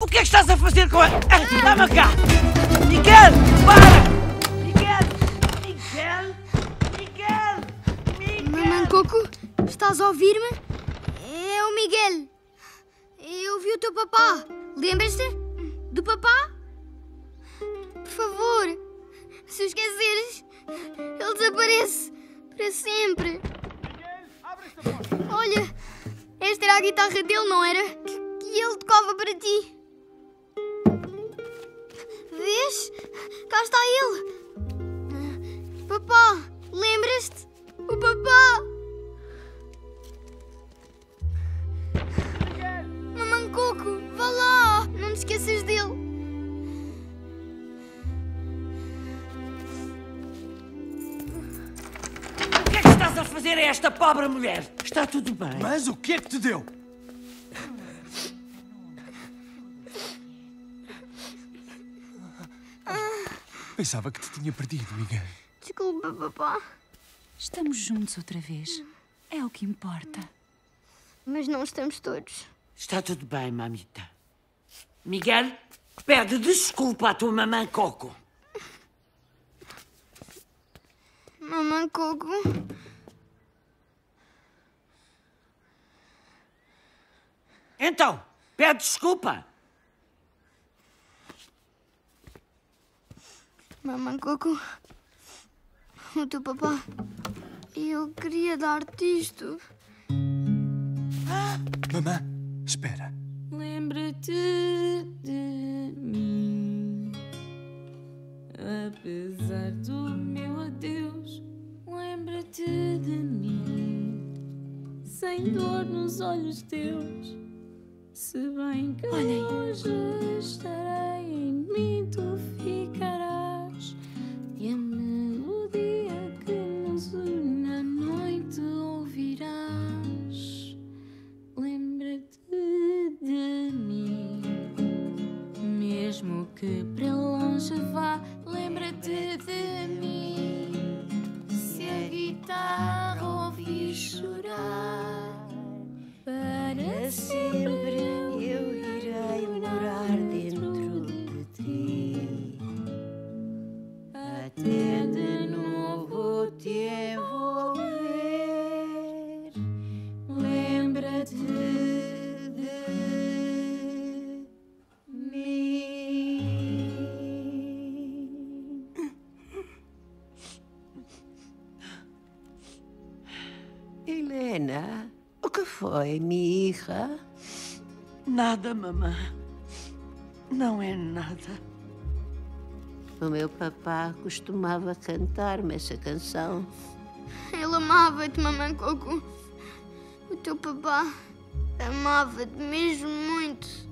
O que é que estás a fazer com a. Ah, Dá-me cá! Miguel! Para! Miguel! Miguel! Miguel! Miguel! Mamãe Coco, estás a ouvir-me? É o Miguel. Eu vi o teu papá. Lembras-te do papá? Por favor, se o esqueceres, ele desaparece para sempre. Olha, esta era a guitarra dele, não era? Que, que ele tocava para ti. Cá está ele. Papá, lembras-te? O papá! Mamãe Coco, vá lá! Não te esqueças dele! O que é que estás a fazer a esta pobre mulher? Está tudo bem? Mas o que é que te deu? Pensava que te tinha perdido, Miguel. Desculpa, papá. Estamos juntos outra vez. É o que importa. Mas não estamos todos. Está tudo bem, mamita. Miguel, pede desculpa à tua mamãe Coco. Mamãe Coco. Então, pede desculpa. Mamãe Coco. O teu papá. Eu queria dar-te isto. Mamã, espera. Lembra-te de mim. Apesar do meu adeus, lembra-te de mim. Sem dor nos olhos teus. Se bem que hoje estarei que para longe vá. Lembra-te de mim, se a guitarra ouvir chorar. Para Helena, o que foi, minha hija? Nada, mamã. Não é nada. O meu papá costumava cantar-me essa canção. Ele amava-te, Mamãe Coco. O teu papá amava-te mesmo muito.